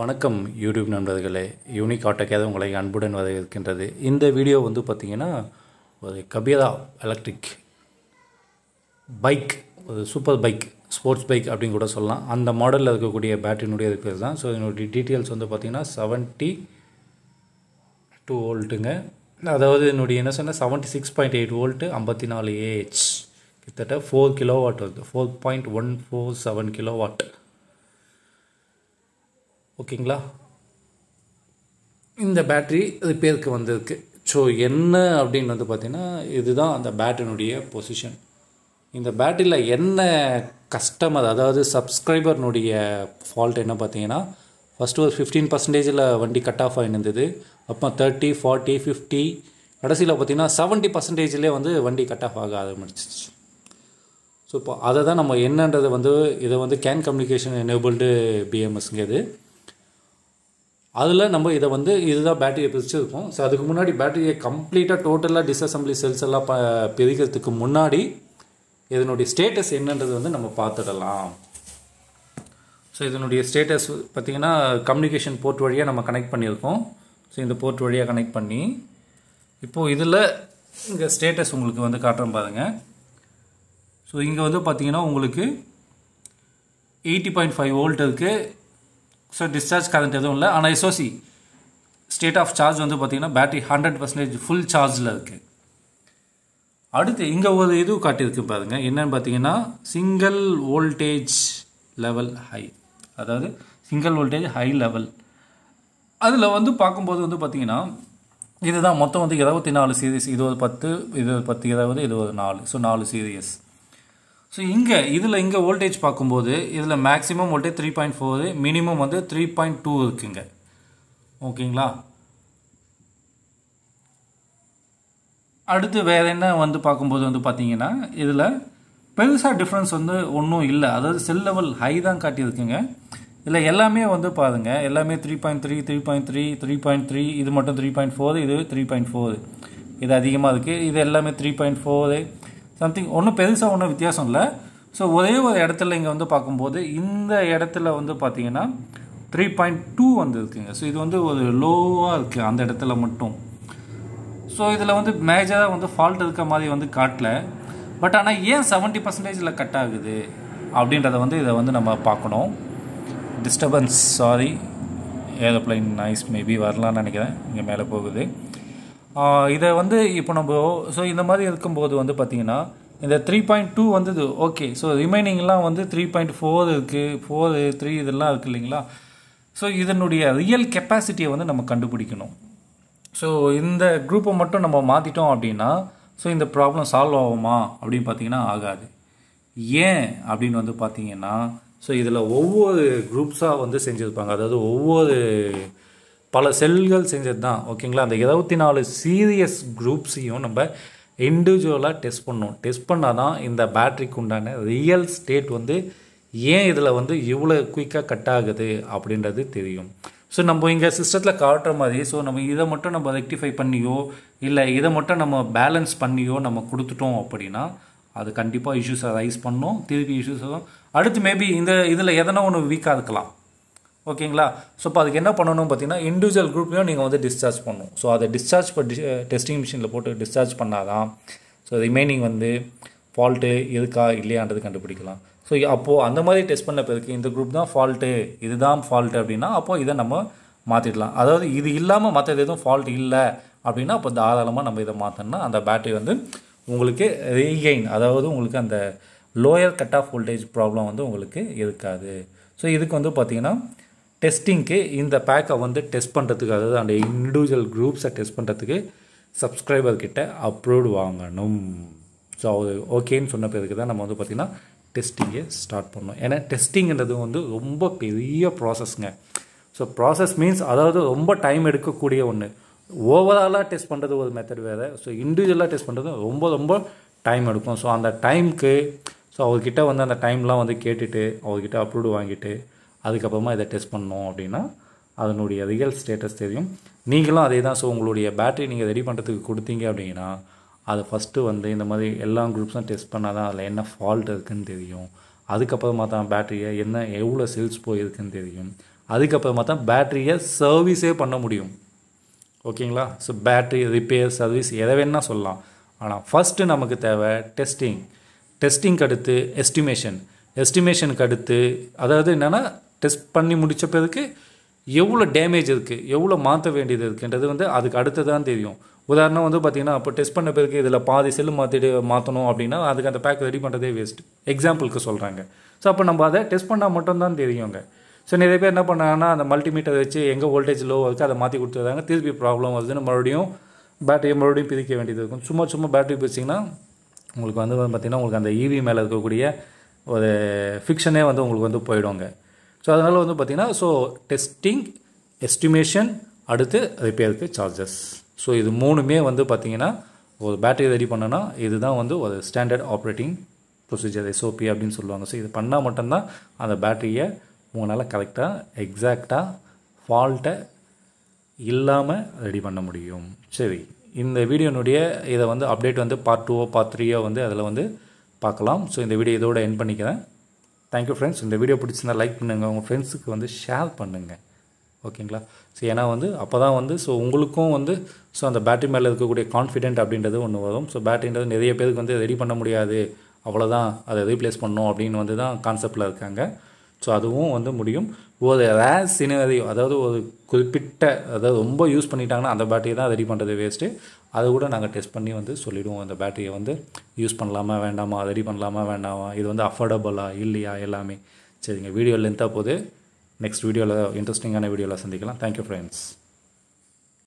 வணக்கம் யூடியூப் நண்பர்களே. யூனிக் ஆட்டோக்கேத உங்களை அன்புடன் வரவேற்கின்றது. இந்த வீடியோ வந்து பார்த்திங்கன்னா ஒரு கபியதா எலக்ட்ரிக் பைக் ஒரு சூப்பர் பைக் ஸ்போர்ட்ஸ் பைக் அப்படின்னு கூட சொல்லலாம். அந்த மாடலில் இருக்கக்கூடிய பேட்டரினுடைய பேர் தான். ஸோ இதனுடைய டீட்டெயில்ஸ் வந்து பார்த்திங்கன்னா செவன்ட்டி டூ வோல்ட்டுங்க அதாவது என்னுடைய என்ன சொன்னால் seventy six point eight volt ஐம்பத்தி நாலு ஏஹெச் கிட்டத்தட்ட ஃபோர் கிலோ வாட் வருது. Four point one four seven kilo watt ஓகேங்களா? இந்த பேட்ரி ரிப்பேருக்கு வந்திருக்கு. ஸோ என்ன அப்படின்னு வந்து பார்த்திங்கன்னா இதுதான் அந்த பேட்டரினுடைய பொசிஷன் இந்த பேட்டரியில் என்ன கஸ்டமர் அதாவது சப்ஸ்கிரைபர்னுடைய ஃபால்ட் என்ன பார்த்தீங்கன்னா ஃபஸ்ட்டு ஒரு ஃபிஃப்டீன் பர்சன்டேஜில் வண்டி கட் ஆஃப் ஆகிருந்தது அப்புறம் தேர்ட்டி ஃபார்ட்டி ஃபிஃப்டி கடைசியில் பார்த்தீங்கன்னா செவன்ட்டி பர்சன்டேஜ்லேயே வந்து வண்டி கட் ஆஃப் ஆக ஆரம்பிச்சிச்சு ஸோ இப்போ அதை தான் நம்ம என்னன்றது வந்து இதை வந்து கேன் கம்யூனிகேஷன் எனேபிள்டு பிஎம்எஸ்ங்கிறது அதில் நம்ம இதை வந்து இதுதான் பேட்டரியை பிரிச்சுருக்கோம். ஸோ அதுக்கு முன்னாடி பேட்டரியை கம்ப்ளீட்டாக டோட்டலாக டிஸ்அசம்பிளி செல்ஸ் எல்லாம் ப பிரிக்கிறதுக்கு முன்னாடி இதனுடைய ஸ்டேட்டஸ் என்னன்றது வந்து நம்ம பார்த்துடலாம். ஸோ இதனுடைய ஸ்டேட்டஸ் பார்த்திங்கன்னா கம்யூனிகேஷன் போர்ட் வழியாக நம்ம கனெக்ட் பண்ணியிருக்கோம். ஸோ இந்த போர்ட் வழியாக கனெக்ட் பண்ணி இப்போது இதில் இங்கே ஸ்டேட்டஸ் உங்களுக்கு வந்து காட்டுறேன் பாருங்கள் ஸோ இங்கே வந்து பார்த்தீங்கன்னா உங்களுக்கு எயிட்டி பாயிண்ட் ஃபைவ் வோல்ட் இருக்குது ஸோ டிஸ்சார்ஜ் கரண்ட் எதுவும் இல்லை. ஆனால் எஸ்ஓசி ஸ்டேட் ஆஃப் சார்ஜ் வந்து பார்த்தீங்கன்னா பேட்டரி ஹண்ட்ரட் பர்சன்டேஜ் ஃபுல் சார்ஜில் இருக்குது அடுத்து இங்கே ஒரு இது காட்டியிருக்கு பாருங்கள் என்னன்னு பார்த்தீங்கன்னா சிங்கிள் வோல்டேஜ் லெவல் ஹை அதாவது சிங்கிள் வோல்டேஜ் ஹை லெவல் அதில் வந்து பார்க்கும்போது வந்து பார்த்தீங்கன்னா இதுதான் மொத்தம் வந்து இருபத்தி நாலு சீரியஸ் இது ஒரு பத்து இது ஒரு பத்து இருபது இது ஒரு நாலு. ஸோ நாலு சீரியஸ் ஸோ இங்கே இதில் இங்கே வோல்டேஜ் பார்க்கும்போது இதில் maximum voltage three point four minimum வந்து த்ரீ பாயிண்ட் டூ இருக்குங்க. ஓகேங்களா? அடுத்து வேறு என்ன வந்து பார்க்கும்போது வந்து பார்த்தீங்கன்னா இதில் பெருசாக டிஃப்ரென்ஸ் வந்து ஒன்றும் இல்லை. அதாவது செல் லெவல் ஹை தான் காட்டியிருக்குங்க. இதில் எல்லாமே வந்து பாருங்கள் எல்லாமே three point three three point three three point three இது மட்டும் த்ரீ பாயிண்ட் ஃபோர் இது த்ரீ பாயிண்ட் ஃபோர் இது அதிகமாக இருக்குது இது எல்லாமே த்ரீ பாயிண்ட் ஃபோரு சம்திங் ஒன்றும் பெருசாக ஒன்றும் வித்தியாசம் இல்லை. ஸோ ஒரே ஒரு இடத்துல இங்கே வந்து பார்க்கும்போது இந்த இடத்துல வந்து பார்த்தீங்கன்னா த்ரீ பாயிண்ட் டூ வந்து இருக்குங்க. ஸோ இது வந்து ஒரு லோவாக இருக்குது அந்த இடத்துல மட்டும். ஸோ இதில் வந்து மேஜராக வந்து ஃபால்ட் இருக்க மாதிரி வந்து காட்டல. பட் ஆனால் ஏன் செவன்ட்டி பர்சன்டேஜில் கட் ஆகுது? அப்படின்றத வந்து இதை வந்து நம்ம பார்க்கணும். Disturbance sorry aeroplane noise maybe வரலான்னு நினைக்கிறேன். இங்கே மேலே போகுது. இதை வந்து இப்போ நம்ம ஸோ இந்த மாதிரி இருக்கும்போது வந்து பார்த்திங்கன்னா இந்த த்ரீ பாயிண்ட் டூ வந்தது ஓகே ஸோ ரிமைனிங்லாம் வந்து த்ரீ பாயிண்ட் ஃபோர் இருக்குது ஃபோரு த்ரீ இதெல்லாம் இருக்குது இல்லைங்களா? ஸோ இதனுடைய ரியல் கெப்பாசிட்டியை வந்து நம்ம கண்டுபிடிக்கணும். ஸோ இந்த குரூப்பை மட்டும் நம்ம மாற்றிட்டோம் அப்படின்னா ஸோ இந்த ப்ராப்ளம் சால்வ் ஆகுமா அப்படின்னு பார்த்தீங்கன்னா ஆகாது. ஏன் அப்படின்னு வந்து பார்த்தீங்கன்னா ஸோ இதில் ஒவ்வொரு குரூப்ஸாக வந்து செஞ்சுருப்பாங்க. அதாவது ஒவ்வொரு பல செல்கள் செஞ்சது தான் ஓகேங்களா? அந்த இருபத்தி நாலு சீரியஸ் குரூப்ஸையும் நம்ம இண்டிவிஜுவலாக டெஸ்ட் பண்ணோம் டெஸ்ட் பண்ணால் தான் இந்த பேட்ரிக்கு உண்டான ரியல் ஸ்டேட் வந்து ஏன் இதில் வந்து இவ்வளோ குயிக்காக கட் ஆகுது அப்படின்றது தெரியும். ஸோ நம்ம இங்கே சிஸ்டத்தில் காட்டுற மாதிரி ஸோ நம்ம இதை மட்டும் நம்ம ரெக்டிஃபை பண்ணியோ இல்லை இதை மட்டும் நம்ம பேலன்ஸ் பண்ணியோ நம்ம கொடுத்துட்டோம் அப்படின்னா அது கண்டிப்பாக இஷ்யூஸை ரைஸ் பண்ணோம். திருப்பி இஷ்யூஸ் அடுத்து மேபி இந்த இதில் எதனா ஒன்று வீக்காக இருக்கலாம். ஓகேங்களா? ஸோ இப்போ அதுக்கு என்ன பண்ணணும் பார்த்தீங்கன்னா இண்டிவிஜுவல் குரூப்லேயும் நீங்கள் வந்து டிஸ்சார்ஜ் பண்ணணும். ஸோ அதை டிஸ்சார்ஜ் பண்ணி டெஸ்டிங் மிஷினில் போட்டு டிஸ்சார்ஜ் பண்ணாதான் ஸோ ரிமைனிங் வந்து ஃபால்ட்டு இருக்கா இல்லையான்றது கண்டுபிடிக்கலாம். ஸோ அப்போது அந்த மாதிரி டெஸ்ட் பண்ண பிறகு இந்த குரூப் தான் ஃபால்ட்டு இதுதான் ஃபால்ட்டு அப்படின்னா அப்போது இதை நம்ம மாற்றிடலாம் அதாவது இது இல்லாமல் மற்றது எதுவும் ஃபால்ட் இல்லை அப்படின்னா அப்போ தாராளமாக நம்ம இதை மாற்றோம்னா அந்த பேட்டரி வந்து உங்களுக்கு ரீகெயின் அதாவது உங்களுக்கு அந்த lower cut off voltage problem வந்து உங்களுக்கு இருக்காது. ஸோ இதுக்கு வந்து பார்த்திங்கன்னா டெஸ்டிங்க்கு இந்த பேக்கை வந்து டெஸ்ட் பண்ணுறதுக்கு அதாவது அந்த இண்டிவிஜுவல் குரூப்ஸை டெஸ்ட் பண்ணுறதுக்கு சப்ஸ்கிரைபர்கிட்ட அப்ரூவ்டு வாங்கணும். ஸோ அது ஓகேன்னு சொன்ன பிறகு தான் நம்ம வந்து பார்த்திங்கன்னா டெஸ்டிங்கை ஸ்டார்ட் பண்ணோம் ஏன்னா டெஸ்டிங்கிறது வந்து ரொம்ப பெரிய ப்ராசஸ்ங்க ஸோ ப்ராசஸ் மீன்ஸ் அதாவது ரொம்ப டைம் எடுக்கக்கூடிய ஒன்று ஓவராலாக டெஸ்ட் பண்ணுறது ஒரு மெத்தட் வேறு. ஸோ இண்டிவிஜுவலாக டெஸ்ட் பண்ணுறது ரொம்ப ரொம்ப டைம் எடுக்கும். ஸோ அந்த டைமுக்கு ஸோ அவர்கிட்ட வந்து அந்த டைம்லாம் வந்து கேட்டுட்டு அவர்கிட்ட அப்ரூவ்டு வாங்கிட்டு அதுக்கப்புறமா இதை டெஸ்ட் பண்ணோம் அப்படின்னா அதனுடைய ரியல் ஸ்டேட்டஸ் தெரியும். நீங்களும் அதே தான். ஸோ உங்களுடைய பேட்டரி நீங்கள் ரெடி பண்ணுறதுக்கு கொடுத்தீங்க அப்படின்னா அதை ஃபஸ்ட்டு வந்து இந்த மாதிரி எல்லா குரூப்ஸும் டெஸ்ட் பண்ணால் தான் அதில் என்ன ஃபால்ட் இருக்குதுன்னு தெரியும். அதுக்கப்புறமா தான் பேட்டரியை என்ன எவ்வளோ சேல்ஸ் போயிருக்குன்னு தெரியும். அதுக்கப்புறமா தான் பேட்டரியை சர்வீஸே பண்ண முடியும். ஓகேங்களா? ஸோ பேட்ரி ரிப்பேர் சர்வீஸ் எதை வேணால் சொல்லலாம். ஆனால் ஃபஸ்ட்டு நமக்கு தேவை டெஸ்டிங் டெஸ்டிங்க்கு அடுத்து எஸ்டிமேஷன் எஸ்டிமேஷனுக்கு அடுத்து அதாவது என்னென்னா டெஸ்ட் பண்ணி முடித்த பிறகு எவ்வளோ டேமேஜ் இருக்குது எவ்வளோ மாற்ற வேண்டியது இருக்குன்றது வந்து அதுக்கு அடுத்து தான் தெரியும். உதாரணம் வந்து பார்த்திங்கன்னா அப்போ டெஸ்ட் பண்ண பிறகு இதில் பாதி செல்லு மாற்றிட்டு மாற்றணும் அப்படின்னா அதுக்கு அந்த பேக் ரெடி பண்ணுறதே வேஸ்ட் எக்ஸாம்பிளுக்கு சொல்கிறாங்க ஸோ அப்போ நம்ம அதை டெஸ்ட் பண்ணால் மட்டும்தான் தெரியுங்க. ஸோ நிறைய பேர் என்ன பண்ணாங்கன்னா அந்த மல்டிமீட்டர் வச்சு எங்கே வோல்டேஜ் லோ இருக்குது அதை மாற்றி கொடுத்துருந்தாங்க திருப்பி ப்ராப்ளம் வருதுன்னு மறுபடியும் பேட்டரியை மறுபடியும் பிரிக்க வேண்டியது இருக்கும். சும்மா சும்மா பேட்டரி பிரிச்சிங்கன்னா உங்களுக்கு வந்து பார்த்திங்கன்னா உங்களுக்கு அந்த ஈவி மேலே இருக்கக்கூடிய ஒரு ஃபிக்ஷனே வந்து உங்களுக்கு வந்து போயிடுங்க. ஸோ அதனால் வந்து பார்த்திங்கன்னா ஸோ டெஸ்டிங் எஸ்டிமேஷன் அடுத்து ரிப்பேருக்கு சார்ஜஸ் ஸோ இது மூணுமே வந்து பார்த்திங்கன்னா ஒரு பேட்டரி ரெடி பண்ணனா இதுதான் வந்து ஒரு ஸ்டாண்டர்ட் ஆப்ரேட்டிங் ப்ரொசீஜர் எஸ்ஓபி அப்படின்னு சொல்லுவாங்க. ஸோ இது பண்ணால் மட்டும்தான் அந்த பேட்டரியை உங்களால் கரெக்டாக எக்ஸாக்டாக ஃபால்ட்டை இல்லாமல் ரெடி பண்ண முடியும். சரி இந்த வீடியோனுடைய இதை வந்து அப்டேட் வந்து பார்ட் டூவோ பார்ட் த்ரீயோ வந்து அதில் வந்து பார்க்கலாம். ஸோ இந்த வீடியோ இதோட என் பண்ணிக்கிறேன். தேங்க்யூ ஃப்ரெண்ட்ஸ் இந்த வீடியோ பிடிச்சிருந்தா லைக் பண்ணுங்கள் உங்கள் ஃப்ரெண்ட்ஸுக்கு வந்து ஷேர் பண்ணுங்கள் ஓகேங்களா ஸோ ஏன்னா வந்து அப்போ தான் வந்து ஸோ உங்களுக்கும் வந்து ஸோ அந்த பேட்டரி மேலே இருக்கக்கூடிய கான்ஃபிடென்ட் அப்படின்றது ஒன்று வரும். ஸோ பேட்டரின்றது நிறைய பேருக்கு வந்து ரெடி பண்ண முடியாது. அவ்வளோதான் அதை ரீப்ளேஸ் பண்ணணும் அப்படின்னு வந்து தான் கான்செப்டில் இருக்காங்க. ஸோ அதுவும் வந்து முடியும். ஒரு ரேர் சினரியோ அதாவது ஒரு குறிப்பிட்ட அதாவது ரொம்ப யூஸ் பண்ணிட்டாங்கன்னா அந்த பேட்டரியை தான் ரெடி பண்ணுறது வேஸ்ட்டு அதை கூட நாங்கள் டெஸ்ட் பண்ணி வந்து சொல்லிவிடுவோம் அந்த பேட்டரியை வந்து யூஸ் பண்ணலாமா வேண்டாமா ரெடி பண்ணலாமா வேண்டாமா? இது வந்து அஃபோர்டபுளா இல்லையா? எல்லாமே. சரிங்க வீடியோ லென்த்தாக போகுது நெக்ஸ்ட் வீடியோவில் இன்ட்ரெஸ்டிங்கான வீடியோவில் சந்திக்கலாம். Thank you friends